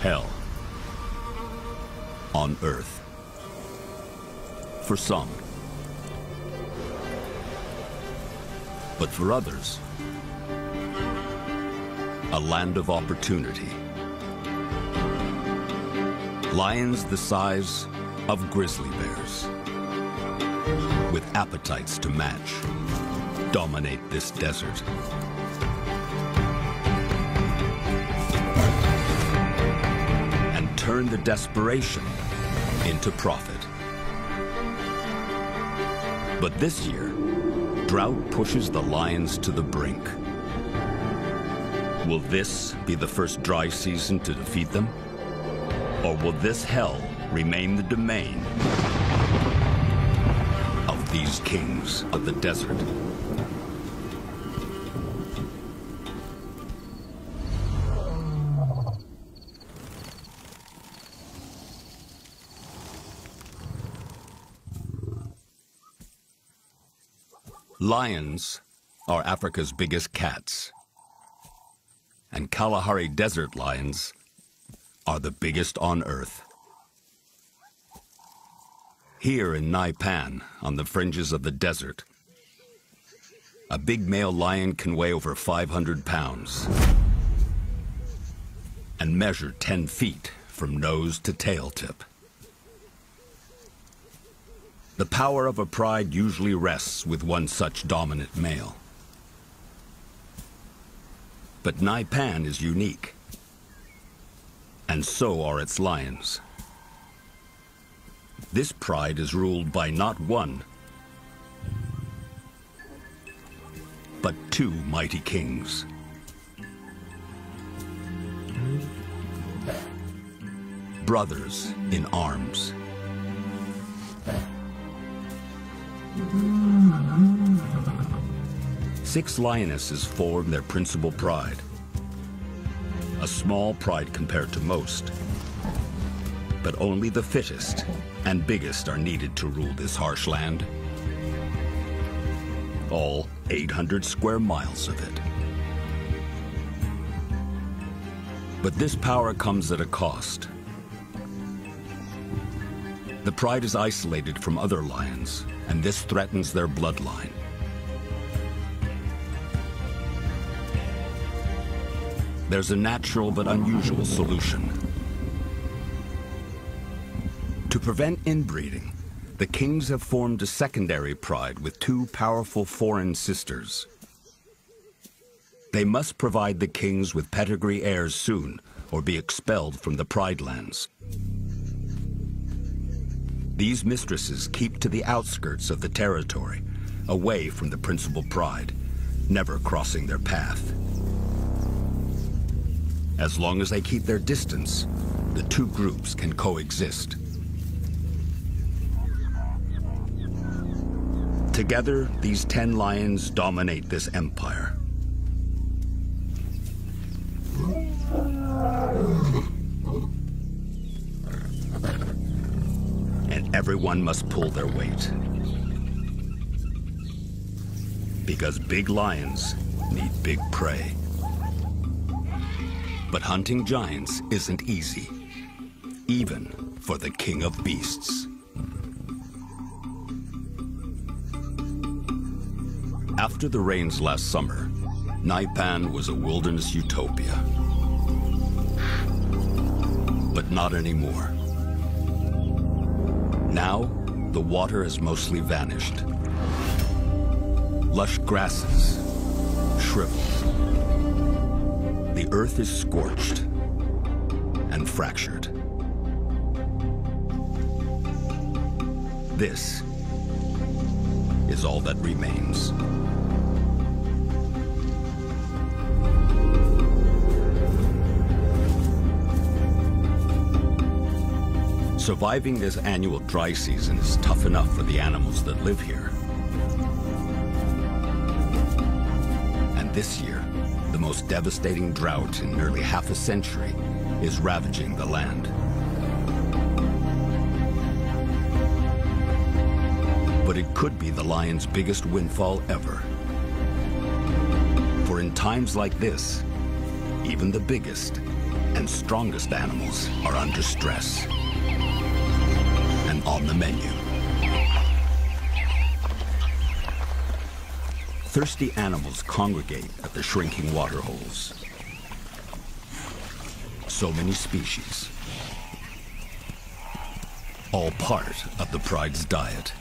Hell. On Earth. For some. But for others, a land of opportunity. Lions the size of grizzly bears. With appetites to match, dominate this desert. Turn the desperation into profit. But this year, drought pushes the lions to the brink. Will this be the first dry season to defeat them? Or will this hell remain the domain of these kings of the desert? Lions are Africa's biggest cats. And Kalahari desert lions are the biggest on Earth. Here in Nxai Pan, on the fringes of the desert, a big male lion can weigh over 500 pounds and measure 10 feet from nose to tail tip. The power of a pride usually rests with one such dominant male. But Nxai Pan is unique and so are its lions. This pride is ruled by not one, but two mighty kings. Brothers in arms. Six lionesses form their principal pride a small pride compared to most. But only the fittest and biggest are needed to rule this harsh land. All 800 square miles of it. But this power comes at a cost. The pride is isolated from other lions, and this threatens their bloodline. there's a natural but unusual solution. To prevent inbreeding, the kings have formed a secondary pride with two powerful foreign sisters. They must provide the kings with pedigree heirs soon, or be expelled from the Pride Lands. These mistresses keep to the outskirts of the territory, away from the principal pride, never crossing their path. As long as they keep their distance, the two groups can coexist. Together, these ten lions dominate this empire. Everyone must pull their weight. Because big lions need big prey. But hunting giants isn't easy, even for the king of beasts. After the rains last summer, Nxai Pan was a wilderness utopia. But not anymore. Now, the water has mostly vanished. Lush grasses shriveled the Earth is scorched and fractured. This is all that remains. Surviving this annual dry season is tough enough for the animals that live here. And this year, the most devastating drought in nearly half a century is ravaging the land. But it could be the lion's biggest windfall ever. For in times like this, even the biggest and strongest animals are under stress on the menu. Thirsty animals congregate at the shrinking water holes. So many species. All part of the pride's diet.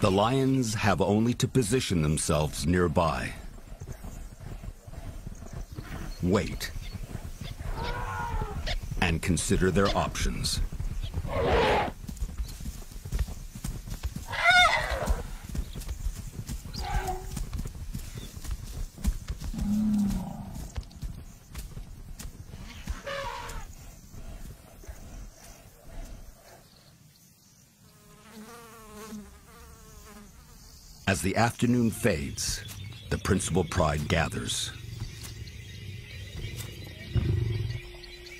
The lions have only to position themselves nearby. Wait. And consider their options. As the afternoon fades, the principal pride gathers.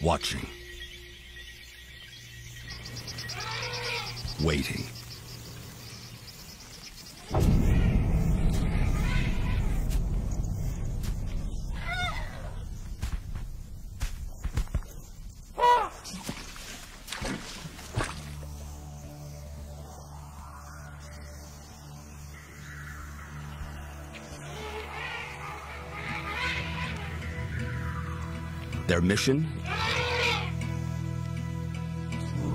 Watching. Waiting. Their mission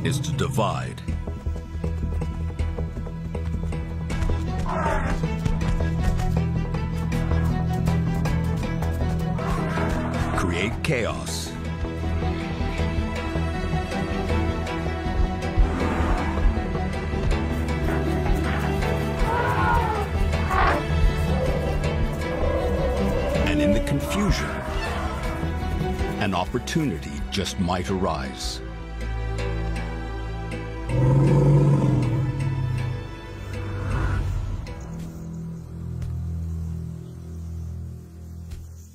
is to divide. Create chaos. And in the confusion, an opportunity just might arise.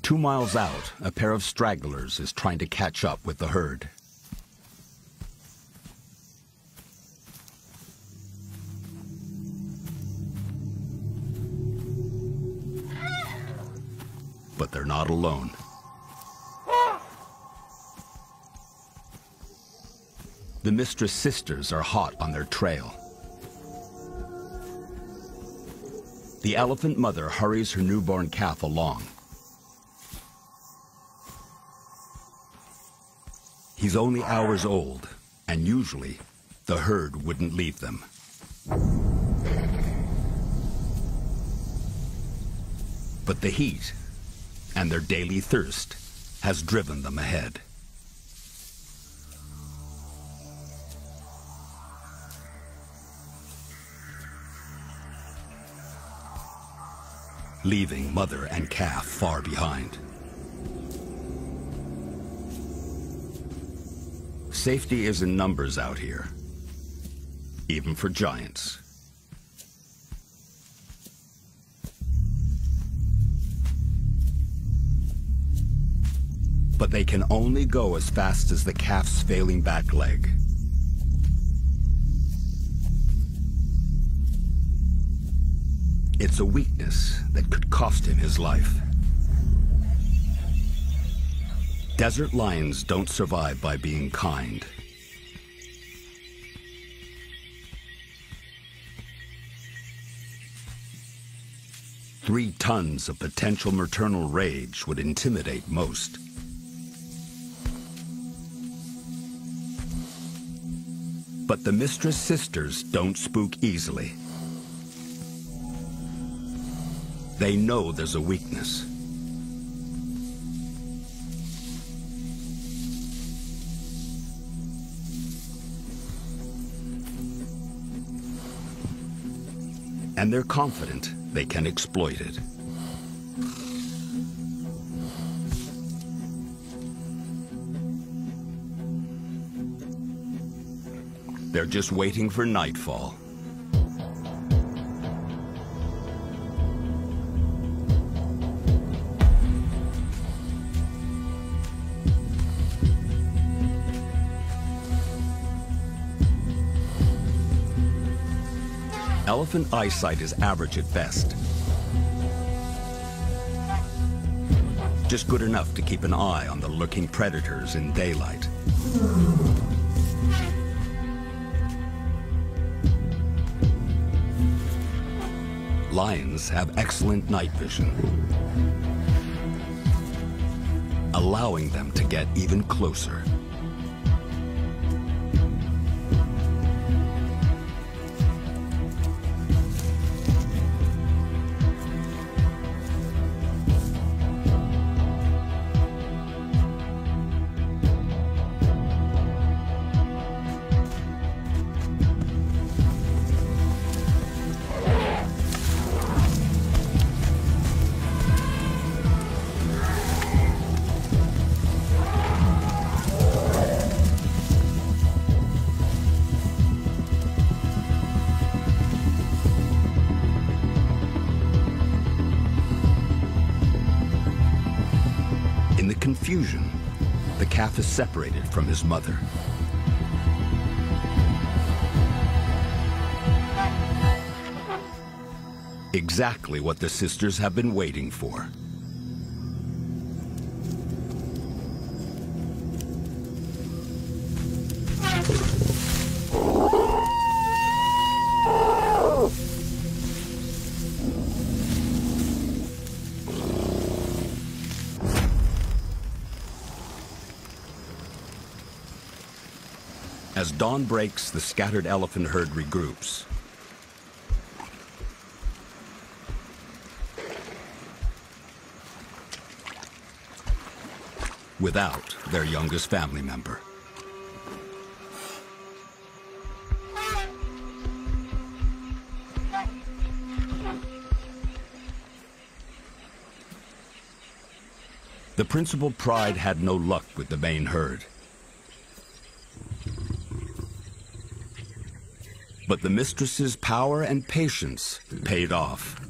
Two miles out, a pair of stragglers is trying to catch up with the herd. But they're not alone. The mistress sisters are hot on their trail. The elephant mother hurries her newborn calf along. He's only hours old, and usually the herd wouldn't leave them. But the heat and their daily thirst has driven them ahead. leaving mother and calf far behind. Safety is in numbers out here, even for giants. But they can only go as fast as the calf's failing back leg. It's a weakness that could cost him his life. Desert lions don't survive by being kind. Three tons of potential maternal rage would intimidate most. But the mistress sisters don't spook easily. They know there's a weakness. And they're confident they can exploit it. They're just waiting for nightfall. Elephant eyesight is average at best. just good enough to keep an eye on the lurking predators in daylight. Lions have excellent night vision, allowing them to get even closer. Confusion, the calf is separated from his mother. Exactly what the sisters have been waiting for. As dawn breaks, the scattered elephant herd regroups. Without their youngest family member. The principal pride had no luck with the main herd. But the mistress's power and patience paid off.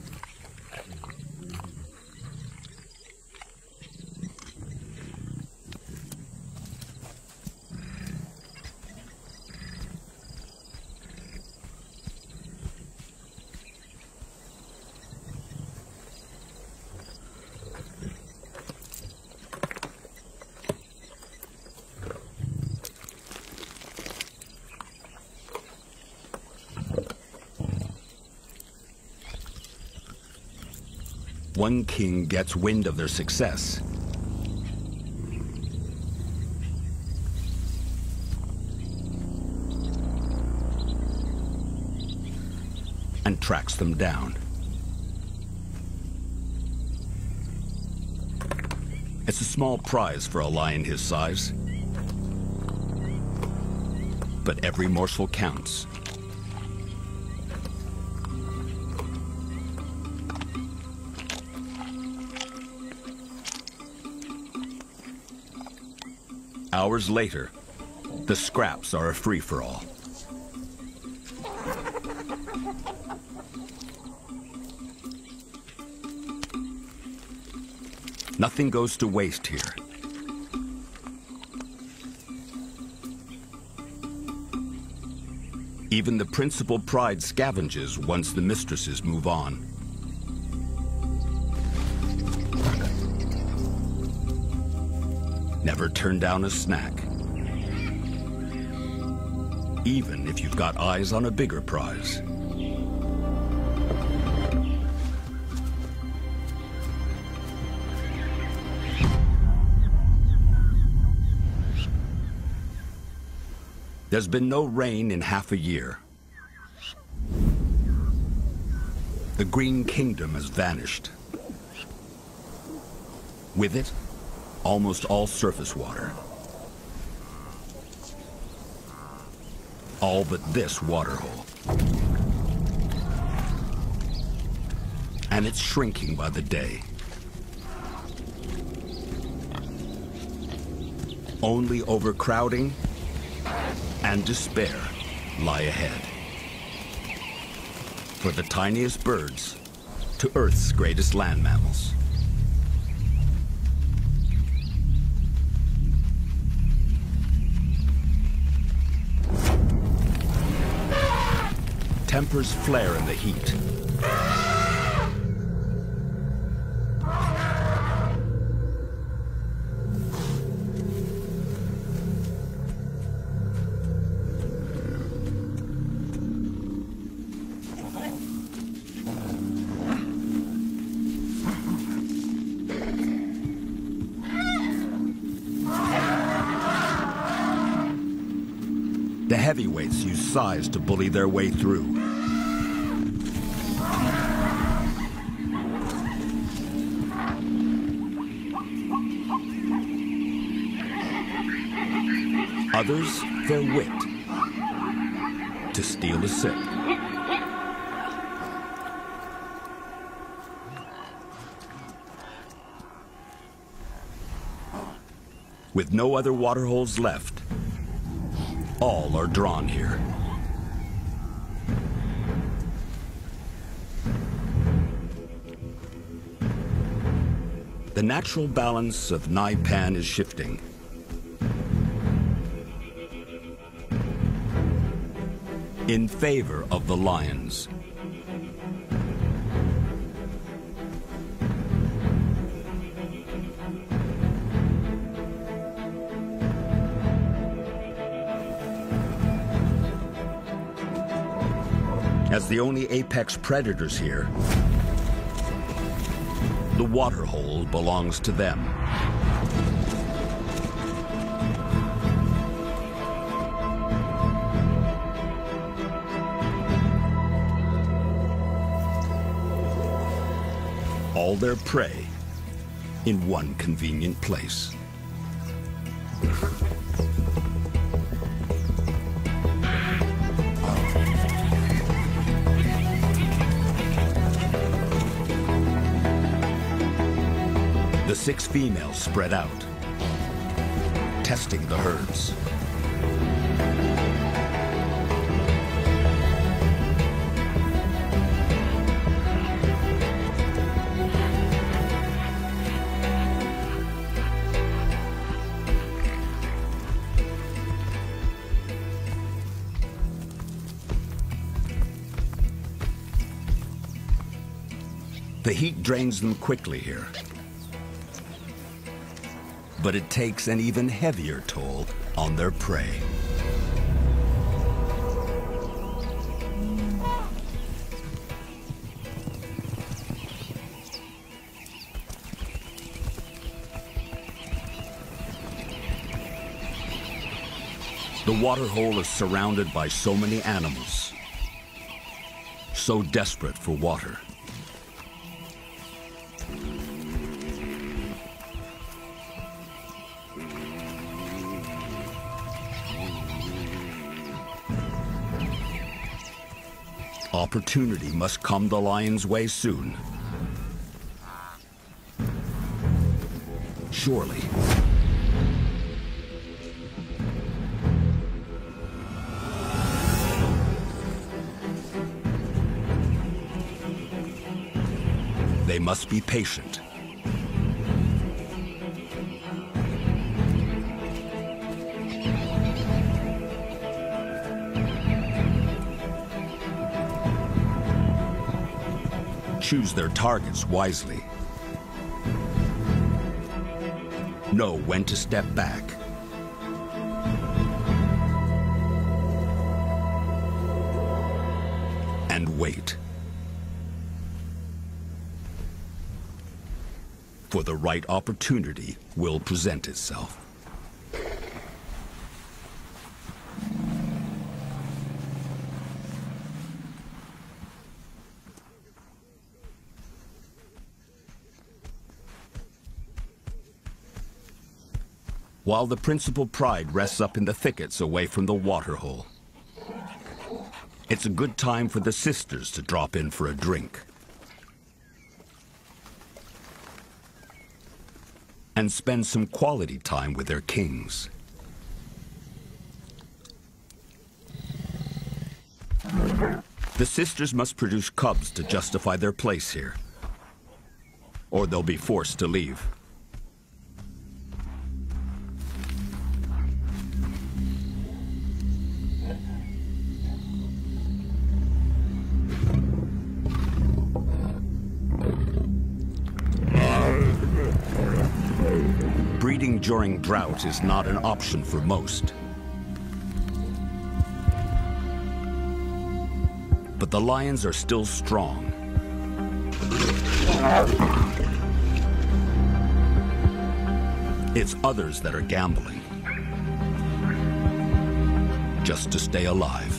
One king gets wind of their success. And tracks them down. It's a small prize for a lion his size. But every morsel counts. Hours later, the scraps are a free-for-all. Nothing goes to waste here. Even the principal pride scavenges once the mistresses move on. Never turn down a snack. Even if you've got eyes on a bigger prize. There's been no rain in half a year. The Green Kingdom has vanished. With it, almost all surface water. All but this waterhole. And it's shrinking by the day. Only overcrowding and despair lie ahead. For the tiniest birds to Earth's greatest land mammals. Tempers flare in the heat. Heavyweights use size to bully their way through. Others, their wit, to steal a sip. With no other waterholes left, all are drawn here. The natural balance of Nxai Pan is shifting. In favor of the lions. The only apex predators here, the waterhole belongs to them. All their prey in one convenient place. Six females spread out, testing the herds. The heat drains them quickly here. But it takes an even heavier toll on their prey. The waterhole is surrounded by so many animals, so desperate for water. Opportunity must come the lion's way soon. Surely. They must be patient. Choose their targets wisely. Know when to step back. And wait. For the right opportunity will present itself. While the principal pride rests up in the thickets away from the waterhole. It's a good time for the sisters to drop in for a drink. And spend some quality time with their kings. The sisters must produce cubs to justify their place here, or they'll be forced to leave. Drought is not an option for most. But the lions are still strong. It's others that are gambling. just to stay alive.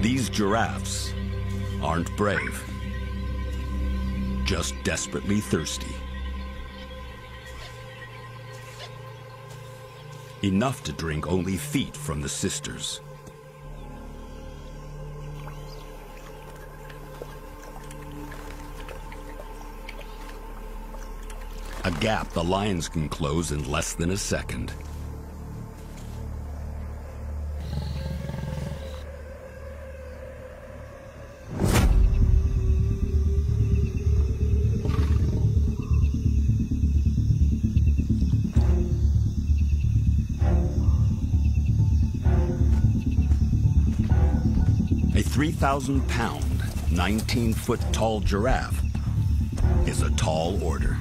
These giraffes aren't brave, just desperately thirsty. Enough to drink only feet from the sisters. A gap the lions can close in less than a second. A 3,000 pound, 19 foot tall giraffe is a tall order.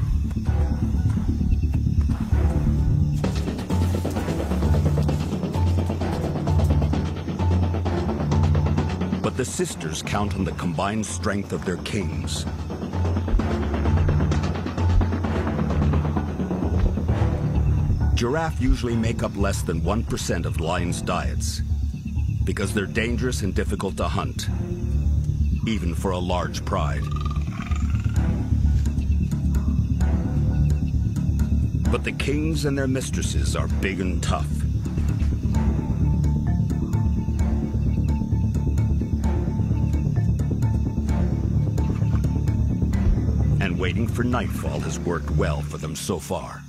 But the sisters count on the combined strength of their kings. Giraffe usually make up less than 1% of lions' diets because they're dangerous and difficult to hunt, even for a large pride. But the kings and their mistresses are big and tough. And waiting for nightfall has worked well for them so far.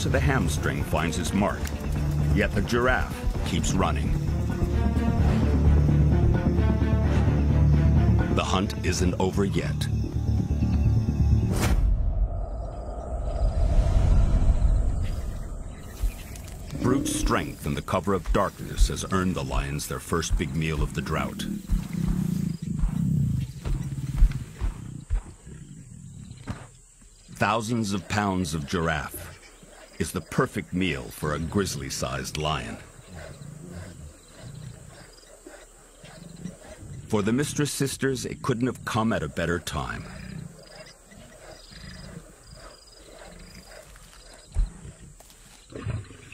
To the hamstring finds its mark, yet the giraffe keeps running. The hunt isn't over yet. Brute strength in the cover of darkness has earned the lions their first big meal of the drought. Thousands of pounds of giraffe is the perfect meal for a grizzly-sized lion. For the Mistress sisters, it couldn't have come at a better time.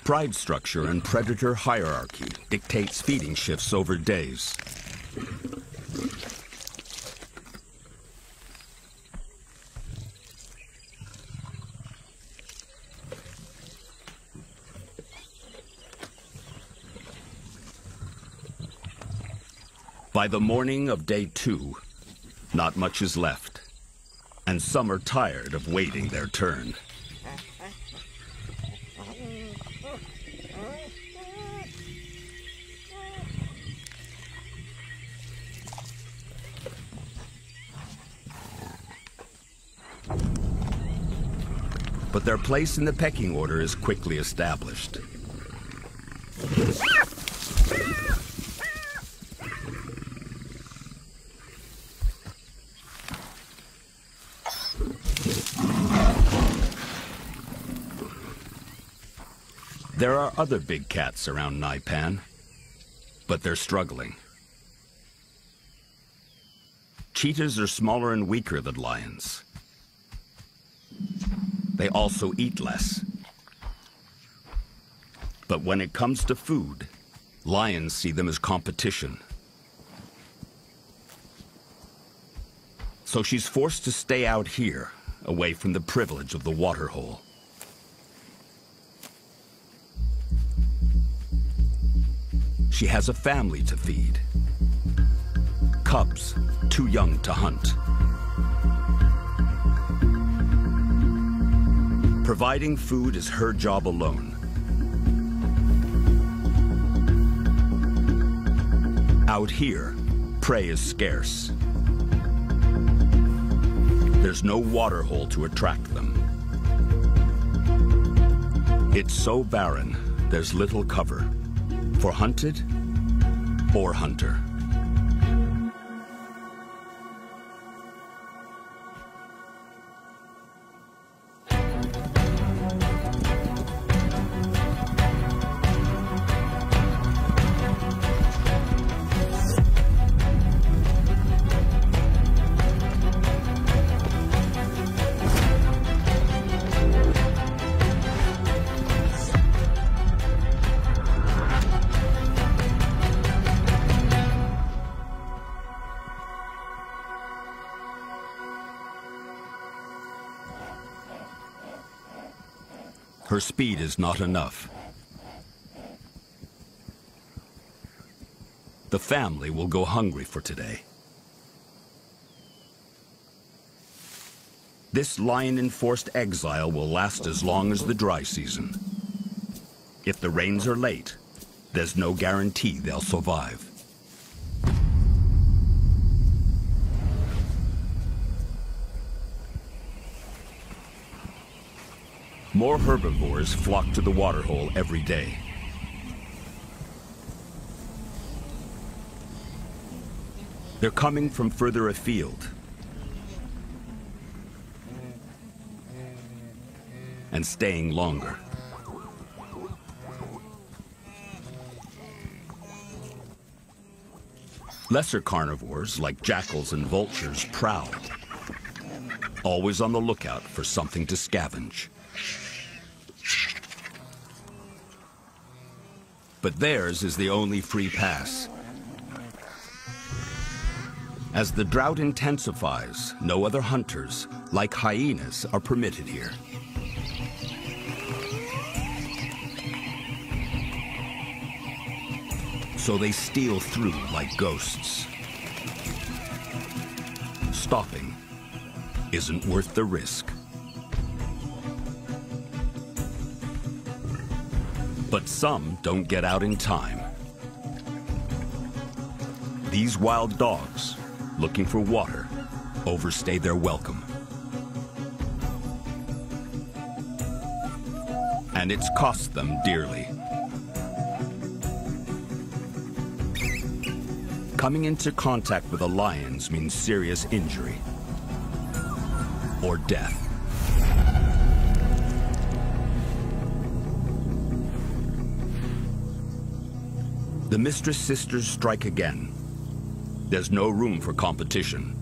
Pride structure and predator hierarchy dictates feeding shifts over days. By the morning of day two, not much is left, and some are tired of waiting their turn. But their place in the pecking order is quickly established. Other big cats around Nxai Pan, but they're struggling. Cheetahs are smaller and weaker than lions. They also eat less. But when it comes to food, lions see them as competition. So she's forced to stay out here, away from the privilege of the waterhole. She has a family to feed. Cubs, too young to hunt. Providing food is her job alone. Out here, prey is scarce. There's no water hole to attract them. It's so barren, there's little cover for hunted or hunter. Not enough. The family will go hungry for today. This lion-enforced exile will last as long as the dry season. If the rains are late, there's no guarantee they'll survive. More herbivores flock to the waterhole every day. They're coming from further afield. And staying longer. Lesser carnivores, like jackals and vultures, prowl, always on the lookout for something to scavenge. But theirs is the only free pass. As the drought intensifies, no other hunters, like hyenas, are permitted here. So they steal through like ghosts. Stopping isn't worth the risk. Some don't get out in time. These wild dogs, looking for water, overstay their welcome. And it's cost them dearly. Coming into contact with the lions means serious injury or death. The Mistress Sisters strike again. There's no room for competition.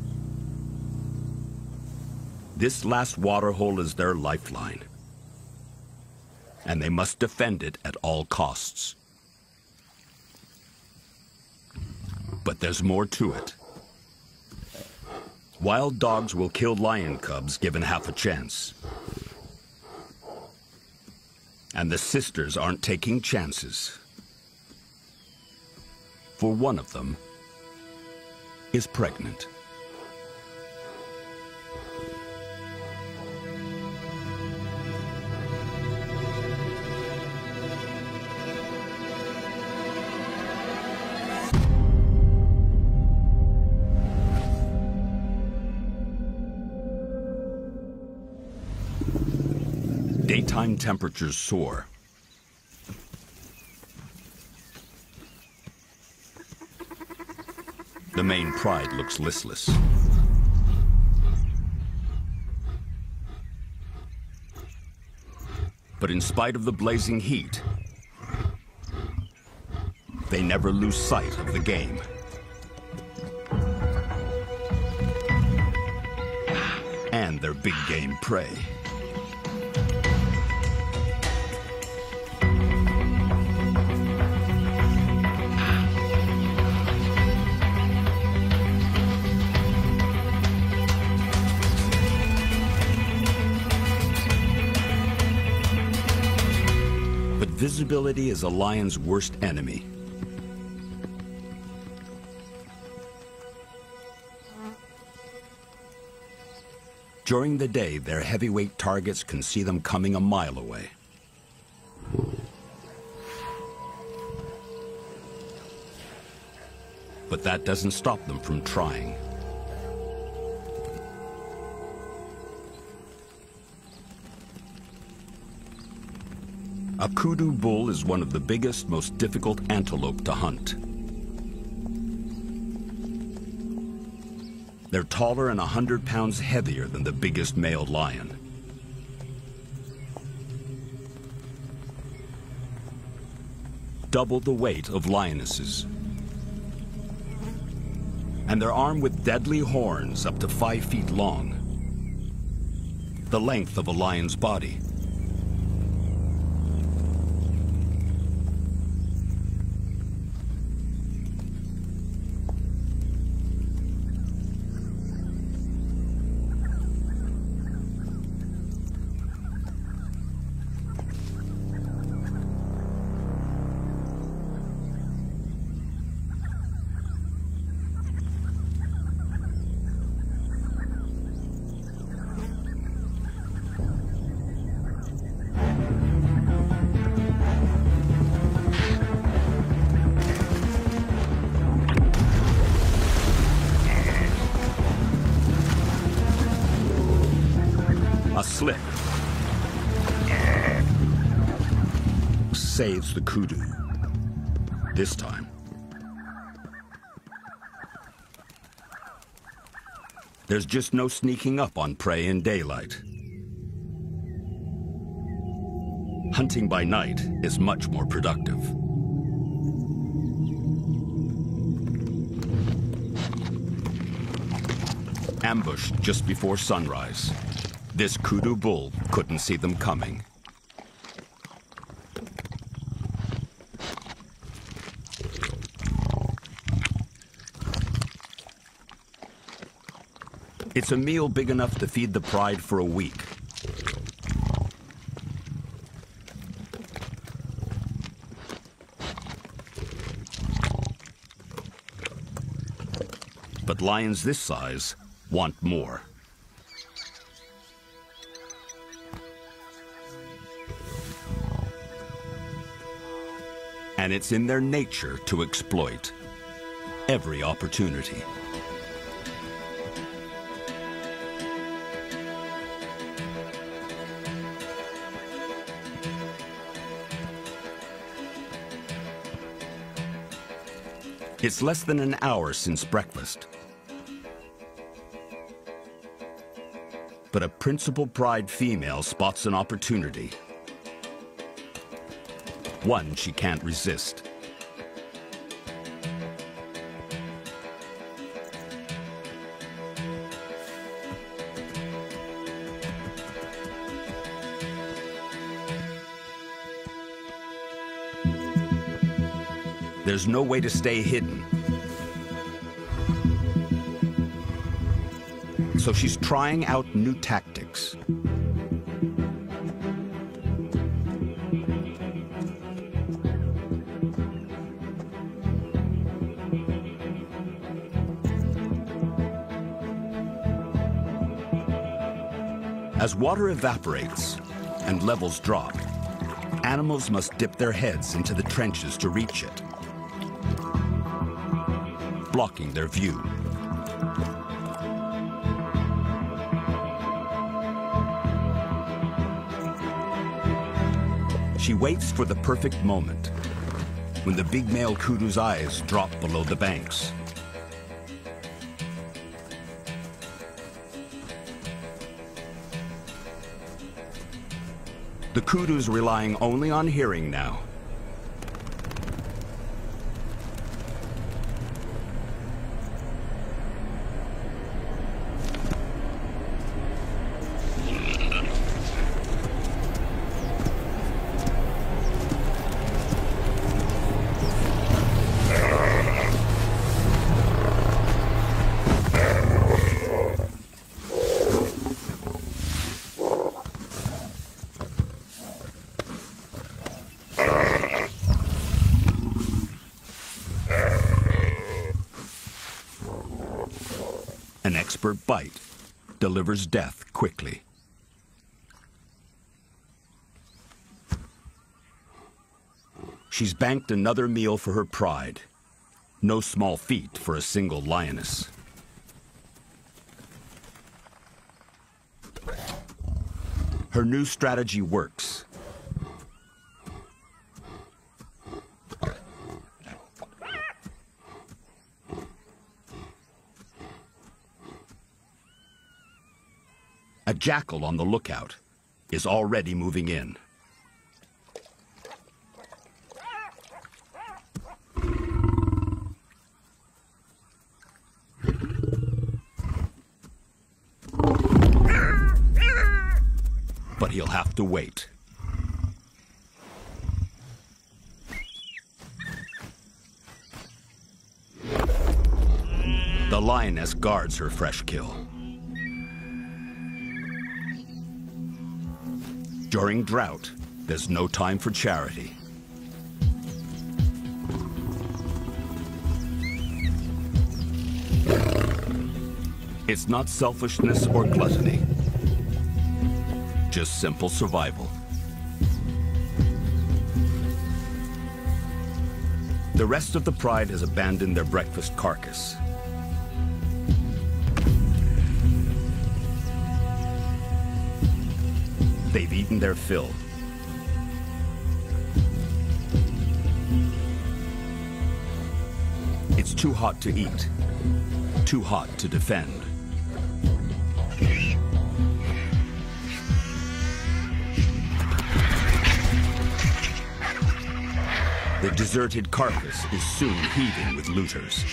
This last waterhole is their lifeline. And they must defend it at all costs. But there's more to it. Wild dogs will kill lion cubs given half a chance. And the sisters aren't taking chances for one of them is pregnant. Daytime temperatures soar. The main pride looks listless. But in spite of the blazing heat, they never lose sight of the game. And their big game prey. Visibility is a lion's worst enemy. During the day, their heavyweight targets can see them coming a mile away. But that doesn't stop them from trying. A kudu bull is one of the biggest, most difficult antelope to hunt. They're taller and 100 pounds heavier than the biggest male lion. Double the weight of lionesses. And they're armed with deadly horns up to five feet long. The length of a lion's body. The kudu. This time. There's just no sneaking up on prey in daylight. Hunting by night is much more productive. Ambushed just before sunrise. This kudu bull couldn't see them coming. It's a meal big enough to feed the pride for a week. But lions this size want more. And it's in their nature to exploit every opportunity. It's less than an hour since breakfast. But a principal pride female spots an opportunity. One she can't resist. There's no way to stay hidden. So she's trying out new tactics. As water evaporates and levels drop, animals must dip their heads into the trenches to reach it blocking their view. She waits for the perfect moment, when the big male kudu's eyes drop below the banks. The kudu's relying only on hearing now. Expert bite delivers death quickly. She's banked another meal for her pride. No small feat for a single lioness. Her new strategy works. A jackal on the lookout is already moving in. But he'll have to wait. The lioness guards her fresh kill. During drought, there's no time for charity. It's not selfishness or gluttony. Just simple survival. The rest of the pride has abandoned their breakfast carcass. They've eaten their fill. It's too hot to eat, too hot to defend. The deserted carcass is soon heaving with looters.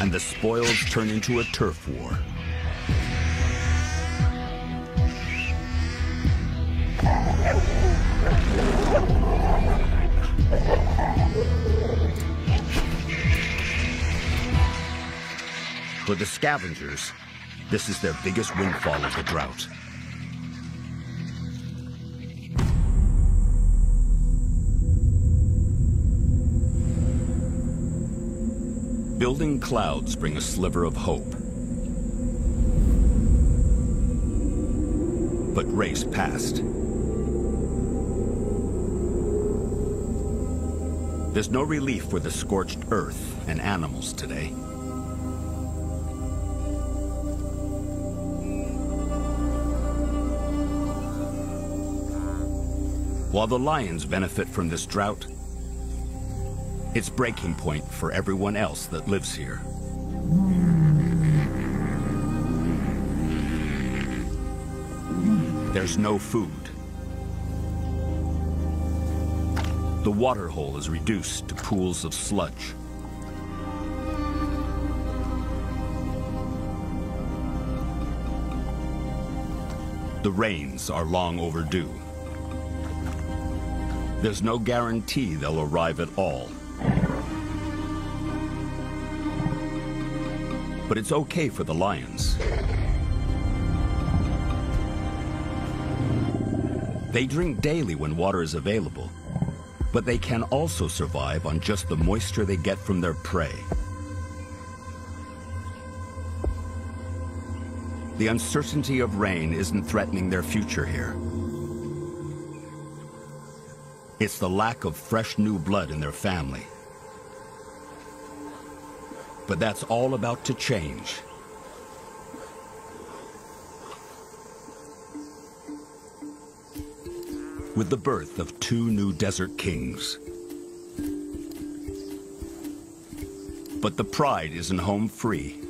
And the spoils turn into a turf war. For the scavengers, this is their biggest windfall of the drought. Building clouds bring a sliver of hope. But race past. There's no relief for the scorched earth and animals today. While the lions benefit from this drought, it's breaking point for everyone else that lives here. There's no food. The water hole is reduced to pools of sludge. The rains are long overdue. There's no guarantee they'll arrive at all. But it's okay for the lions. They drink daily when water is available, but they can also survive on just the moisture they get from their prey. The uncertainty of rain isn't threatening their future here. It's the lack of fresh new blood in their family. But that's all about to change. With the birth of two new desert kings. But the pride isn't home free.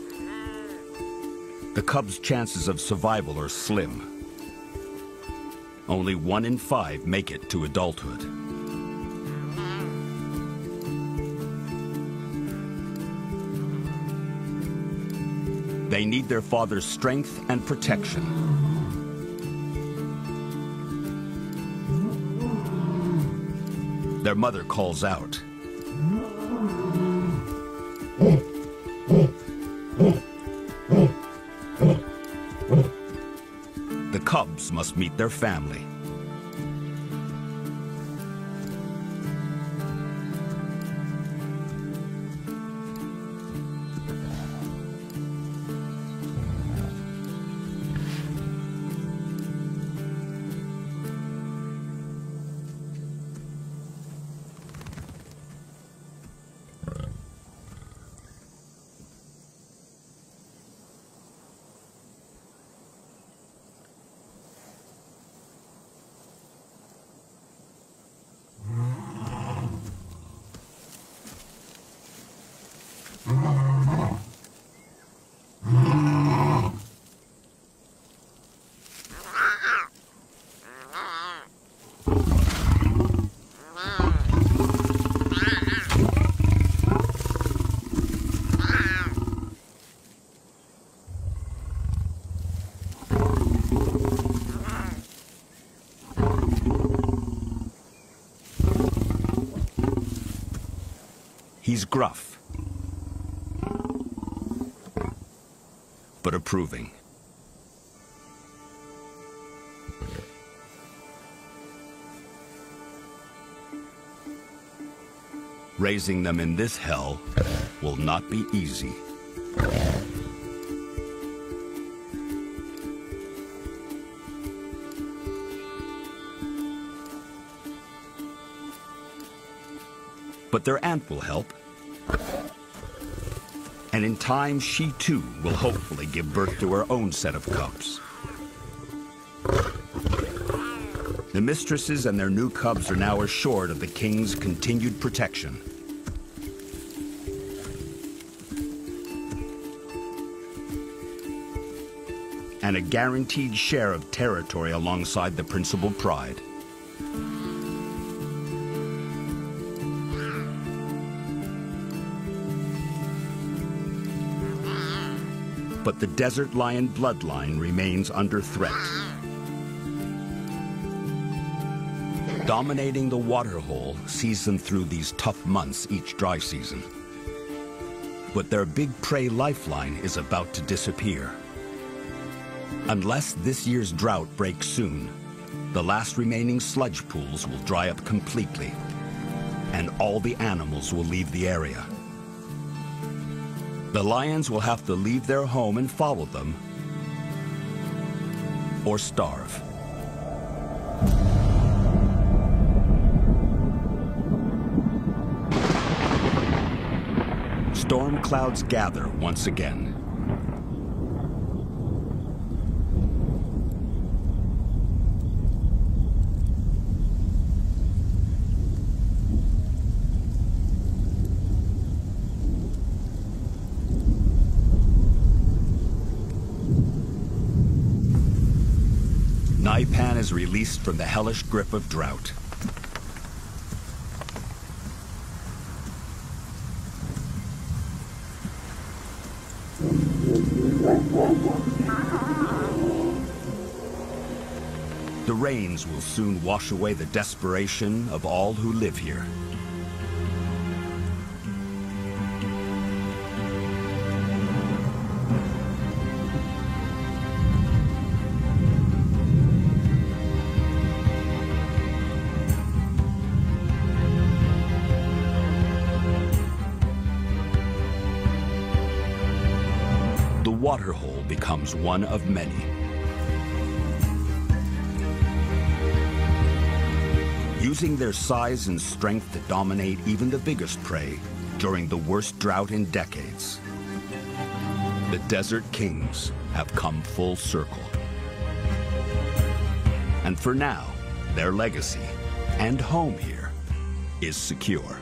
The cubs' chances of survival are slim. Only one in five make it to adulthood. They need their father's strength and protection. Their mother calls out. Must meet their family. He's gruff, but approving. Raising them in this hell will not be easy. But their aunt will help and in time she too will hopefully give birth to her own set of cubs. The mistresses and their new cubs are now assured of the king's continued protection. And a guaranteed share of territory alongside the principal pride. But the desert lion bloodline remains under threat. Dominating the waterhole them through these tough months each dry season. But their big prey lifeline is about to disappear. Unless this year's drought breaks soon, the last remaining sludge pools will dry up completely, and all the animals will leave the area. The lions will have to leave their home and follow them, or starve. Storm clouds gather once again. Nxai Pan is released from the hellish grip of drought. The rains will soon wash away the desperation of all who live here. Becomes one of many. Using their size and strength to dominate even the biggest prey during the worst drought in decades, the Desert Kings have come full circle. And for now, their legacy and home here is secure.